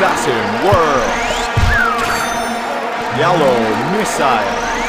Assassin World. Yellow Missile.